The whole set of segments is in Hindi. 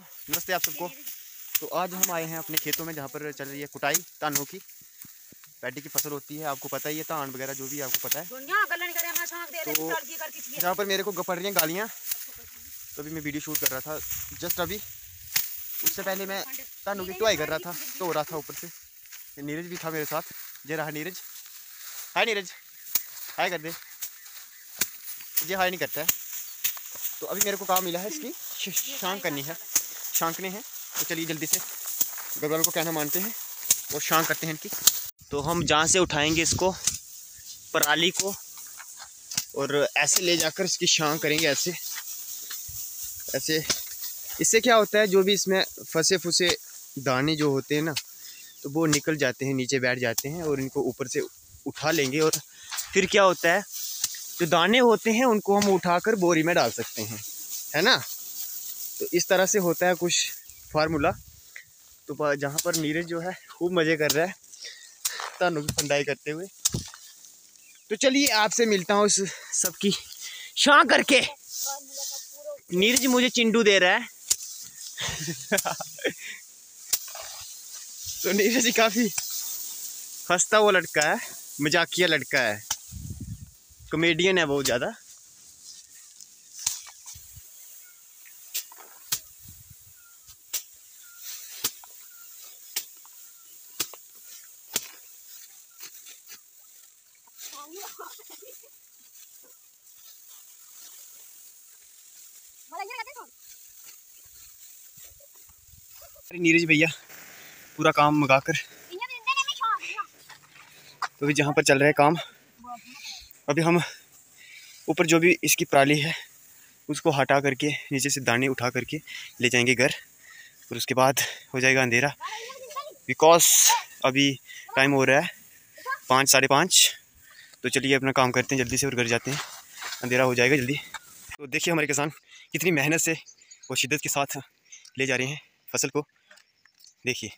नमस्ते आप सबको। तो आज हम आए हैं अपने खेतों में जहाँ पर चल रही है कुटाई धानों की पैडी की फ़सल होती है आपको पता ही है धान वगैरह जो भी आपको पता है। तो जहाँ पर मेरे को पड़ रही हैं गालियाँ। तो अभी मैं वीडियो शूट कर रहा था जस्ट अभी। उससे पहले मैं धानों की टुआई कर रहा था तो रहा था ऊपर से। नीरज भी था मेरे साथ। ये रहा नीरज। हाय नीरज। हाय कर दे। ये हाय नहीं करता है। तो अभी मेरे को काम मिला है इसकी शाम करनी है। शांकने हैं। तो चलिए जल्दी से वालों को कहना मानते हैं और शांक करते हैं इनकी। तो हम जहाँ से उठाएँगे इसको, पराली को, और ऐसे ले जाकर इसकी शांक करेंगे ऐसे। ऐसे। इससे क्या होता है, जो भी इसमें फंसे फुसे दाने जो होते हैं ना तो वो निकल जाते हैं, नीचे बैठ जाते हैं और इनको ऊपर से उठा लेंगे। और फिर क्या होता है, जो दाने होते हैं, उनको हम उठाकर बोरी में डाल सकते हैं। है ना? तो इस तरह से होता है कुछ फार्मूला। तो जहाँ पर नीरज जो है, खूब मज़े कर रहा है, तानों की फंदाई करते हुए। तो चलिए, आपसे मिलता हूँ इस सबकी शां करके। नीरज मुझे चिंडू दे रहा है। तो नीरज जी काफ़ी हंसता हुआ लड़का है, मजाकिया लड़का है। कॉमेडियन है बहुत ज़्यादा। नीरज भैया, पूरा काम मंगा कर तो अभी जहाँ पर चल रहा है काम, अभी हम ऊपर जो भी इसकी पराली है, उसको हटा करके, नीचे से दाने उठा करके ले जाएँगे घर। और उसके बाद हो जाएगा अंधेरा। बिकॉज़ अभी टाइम हो रहा है पाँच, साढ़े पाँच। तो चलिए अपना काम करते हैं, जल्दी से और घर जाते हैं। अंधेरा हो जाएगा जल्दी। तो देखिए हमारे किसान, कितनी मेहनत से और शिद्दत के साथ ले जा रहे हैं फ़सल को। देखिए,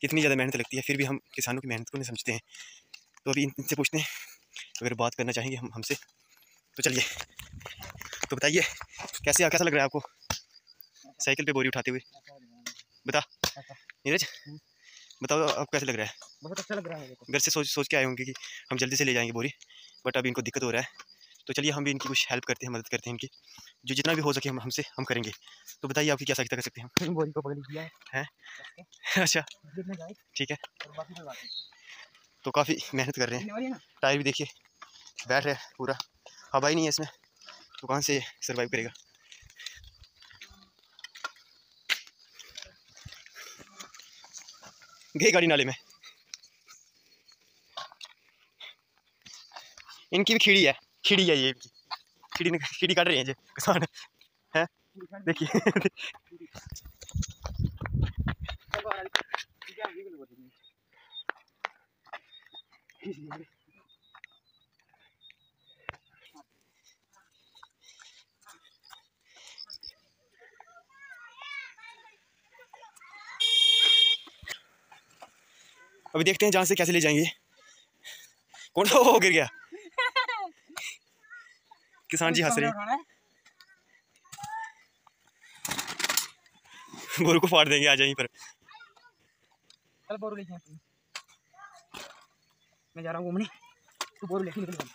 कितनी ज़्यादा मेहनत लगती है, फिर भी हम किसानों की मेहनत को नहीं समझते हैं। तो अभी इनसे पूछते हैं, अगर बात करना चाहेंगे हम, हमसे तो चलिए। तो बताइए, कैसे, कैसा लग रहा है आपको? साइकिल पे बोरी उठाते हुए। बता। नीरज? बताओ आपको कैसे लग रहा है? बहुत अच्छा लग रहा है घर से सोच सोच के आए होंगे कि हम जल्दी से ले जाएँगे बोरी बट अभी इनको दिक्कत हो रहा है। तो चलिए हम भी इनकी कुछ हेल्प करते हैं मदद करते हैं इनकी। जो जितना भी हो सके हम हमसे हम करेंगे। तो बताइए आपकी क्या सहायता कर सकते हैं हम? बोरी को पकड़ लिया। है? अच्छा। ठीक है। तो काफ़ी मेहनत कर रहे हैं। टायर भी देखिए बैठ रहे पूरा। हवा ही नहीं है इसमें। तो कहाँ से सर्वाइव करेगा? गई गाड़ी नाले में। इनकी भी खिड़ी है खिड़ी है ये खिड़ी खिड़ी काट रही है किसान। है? देखिए। अभी देखते हैं जहाँ से कैसे ले जाएँगे। कौन सा हो गिर गया? किसान जी हंस रहे गोरू को फाड़ देंगे आ जाइए पर। चल बोरू लेके मैं जा रहा हूँ घूमने। तू बोरू लेके निकल।